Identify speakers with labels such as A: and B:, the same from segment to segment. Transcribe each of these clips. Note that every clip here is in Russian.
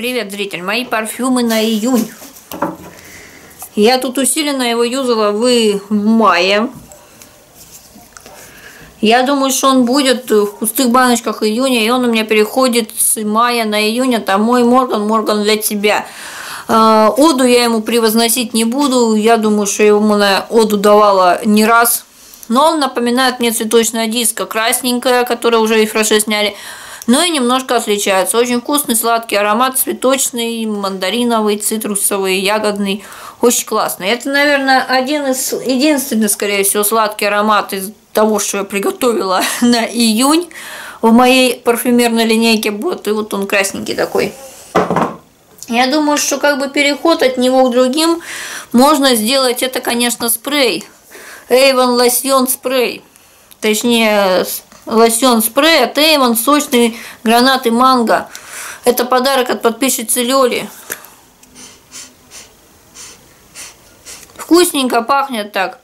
A: Привет, зритель. Мои парфюмы на июнь. Я тут усиленно его юзала в мае. Я думаю, что он будет в пустых баночках июня, и он у меня переходит с мая на июнь. Это мой Морган, Морган для тебя. А, оду я ему превозносить не буду. Я думаю, что ему на оду давала не раз. Но он напоминает мне цветочная диска, красненькая, которую уже и фраше сняли но и немножко отличается. Очень вкусный, сладкий аромат, цветочный, мандариновый, цитрусовый, ягодный. Очень классный. Это, наверное, один из единственных, скорее всего, сладкий аромат из того, что я приготовила на июнь в моей парфюмерной линейке. Вот, и вот он красненький такой. Я думаю, что как бы переход от него к другим можно сделать. Это, конечно, спрей. Avon Lotion спрей. Точнее, лосьон спрей от Avon, сочные гранаты манго. Это подарок от подписчицы Лёли. Вкусненько пахнет так.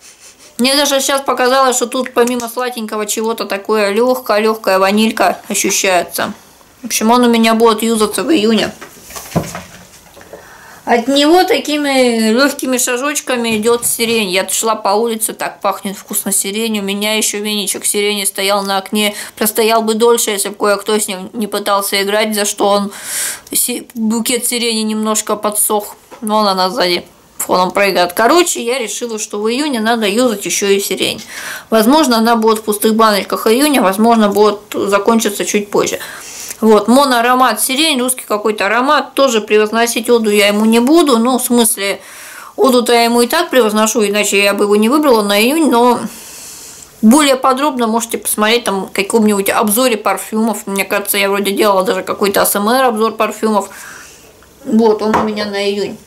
A: Мне даже сейчас показалось, что тут помимо сладенького чего-то такое легкое, легкая ванилька ощущается. В общем, он у меня будет юзаться в июне. От него такими легкими шажочками идет сирень. Я шла по улице, так пахнет вкусно сирень. У меня еще веничек сирени стоял на окне. Простоял бы дольше, если бы кое-кто с ним не пытался играть, за что он букет сирени немножко подсох. Вон она сзади фоном прыгает. Короче, я решила, что в июне надо юзать еще и сирень. Возможно, она будет в пустых баночках июня, возможно, будет закончиться чуть позже. Вот, моноаромат сирень, русский какой-то аромат, тоже превозносить оду я ему не буду, ну, в смысле, оду-то я ему и так превозношу, иначе я бы его не выбрала на июнь, но более подробно можете посмотреть там каком-нибудь обзоре парфюмов. Мне кажется, я вроде делала даже какой-то АСМР обзор парфюмов. Вот, он у меня на июнь.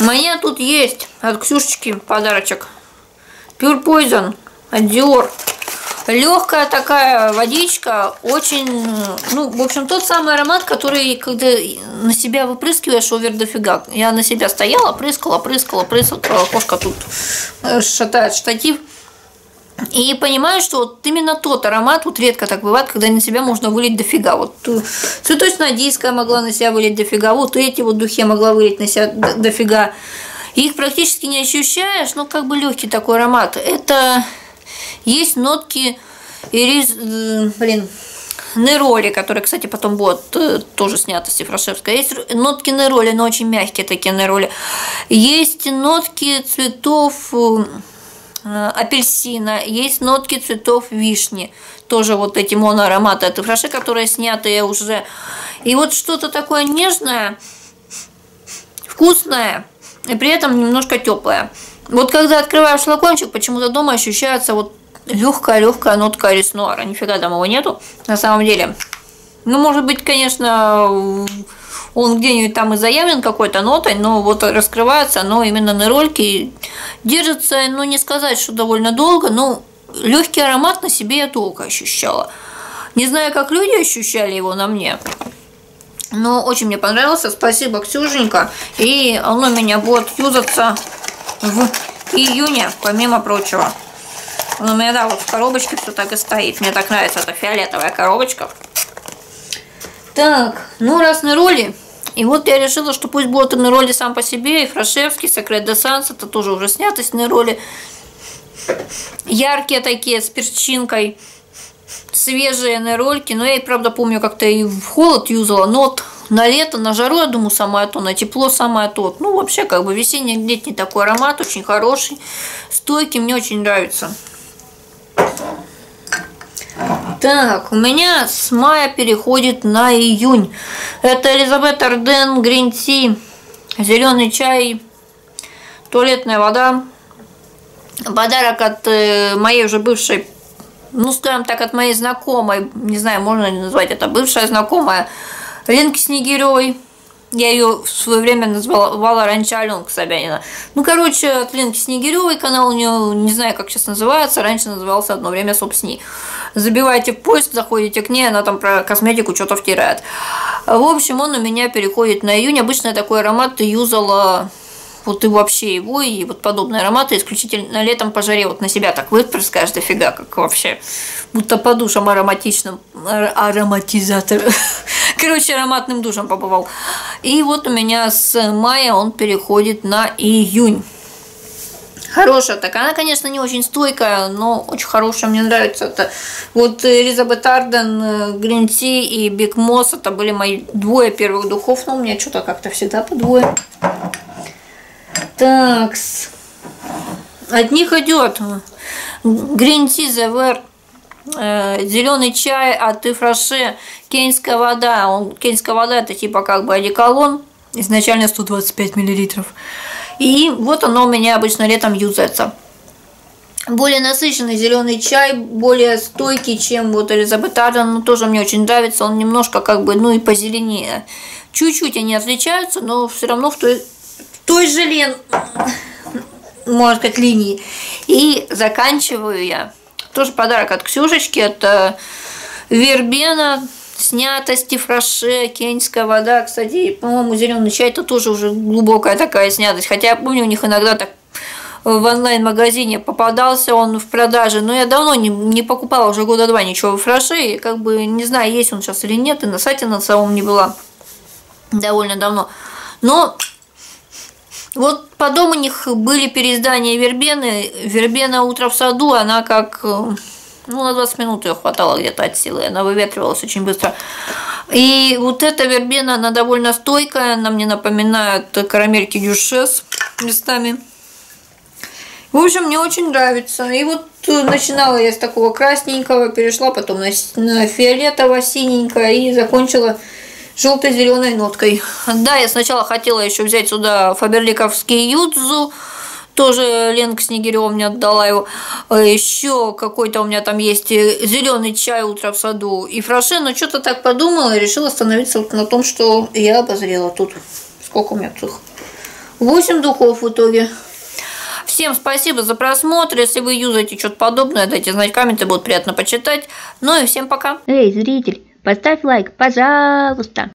A: У меня тут есть от Ксюшечки подарочек. Pure Poison от Dior. Легкая такая водичка, очень, ну, в общем, тот самый аромат, который, когда на себя выпрыскиваешь, овер дофига. Я на себя стояла, прыскала, прыскала, прыскала, кошка тут э, шатает штатив. И понимаю, что вот именно тот аромат, вот редко так бывает, когда на себя можно вылить дофига. Вот э, цветочная диска могла на себя вылить дофига, вот эти вот духи могла вылить на себя дофига. Их практически не ощущаешь, но как бы легкий такой аромат. Это есть нотки ирис, э, блин, Нероли, которые, кстати, потом будут э, тоже сняты с Ефрашевской. Есть нотки Нероли, но очень мягкие такие Нероли. Есть нотки цветов э, апельсина, есть нотки цветов вишни. Тоже вот эти моноароматы от Ефраше, которые снятые уже. И вот что-то такое нежное, вкусное, и при этом немножко теплое. Вот когда открываешь флакончик, почему-то дома ощущается вот легкая-легкая нотка реснуара. Нифига там его нету, на самом деле. Ну, может быть, конечно, он где-нибудь там и заявлен какой-то нотой, но вот раскрывается оно именно на рольке. Держится, ну, не сказать, что довольно долго, но легкий аромат на себе я долго ощущала. Не знаю, как люди ощущали его на мне, но очень мне понравился. Спасибо, Ксюшенька. И он у меня будет юзаться в июне, помимо прочего. Он у меня, да, вот в коробочке все так и стоит. Мне так нравится эта фиолетовая коробочка. Так, ну раз на роли. И вот я решила, что пусть будет на роли сам по себе, и Фрашевский, Секрет де это тоже уже снятость на роли. Яркие такие, с перчинкой. Свежие на рольки. Но я, правда, помню, как-то и в холод юзала. Но вот на лето, на жару, я думаю, самое то, на тепло самое то. Ну, вообще, как бы весенний, летний такой аромат, очень хороший, стойкий, мне очень нравится. Так, у меня с мая переходит на июнь. Это Элизабет Арден Грин Ти, зеленый чай, туалетная вода. Подарок от э, моей уже бывшей, ну, скажем так, от моей знакомой, не знаю, можно ли назвать это бывшая знакомая, Ленки Снегиревой. Я ее в свое время назвала раньше Аленка Собянина. Ну, короче, от Ленки Снегиревой канал у нее, не знаю, как сейчас называется, раньше назывался одно время собственно. Забивайте в поиск, заходите к ней, она там про косметику что-то втирает. В общем, он у меня переходит на июнь. Обычно я такой аромат юзала вот и вообще его, и вот подобные ароматы исключительно летом по жаре вот на себя так выпрыскаешь дофига, как вообще, будто по душам ароматичным, ароматизатор, Короче, ароматным душем побывал. И вот у меня с мая он переходит на июнь. Хорошая такая. Она, конечно, не очень стойкая, но очень хорошая. Мне нравится это. Вот Элизабет Арден, Грин Ти и Биг Мосс. Это были мои двое первых духов. Но у меня что-то как-то всегда по двое. Так. От них идет Green Tea The Wear зеленый чай от Ифраше, кеньская вода. Он, кеньская вода это типа как бы одеколон, изначально 125 миллилитров. И вот оно у меня обычно летом юзается. Более насыщенный зеленый чай, более стойкий, чем вот Элизабет Арден, но тоже мне очень нравится. Он немножко как бы, ну и позеленее. Чуть-чуть они отличаются, но все равно в той, в той же лен, можно сказать, линии. И заканчиваю я. Тоже подарок от Ксюшечки. Это вербена, снятости, фраше, кеньская вода. Кстати, по-моему, зеленый чай это тоже уже глубокая такая снятость. Хотя я помню, у них иногда так в онлайн-магазине попадался он в продаже, но я давно не, не покупала, уже года два ничего в фраше, и как бы не знаю, есть он сейчас или нет, и на сайте на самом не была довольно давно. Но вот потом у них были переиздания Вербены. Вербена «Утро в саду», она как... Э, ну, на 20 минут ее хватало где-то от силы, она выветривалась очень быстро. И вот эта вербена, она довольно стойкая, она мне напоминает карамельки дюшес местами. В общем, мне очень нравится. И вот начинала я с такого красненького, перешла потом на фиолетово-синенькое и закончила желто-зеленой ноткой. Да, я сначала хотела еще взять сюда фаберликовский юдзу, тоже Ленка Снегирева мне отдала его. А еще какой-то у меня там есть зеленый чай утро в саду и фраше, но что-то так подумала и решила остановиться вот на том, что я обозрела тут. Сколько у меня тут? 8 духов в итоге. Всем спасибо за просмотр. Если вы юзаете что-то подобное, дайте знать комменты, будет приятно почитать. Ну и всем пока.
B: Эй, зритель, Поставь лайк, пожалуйста.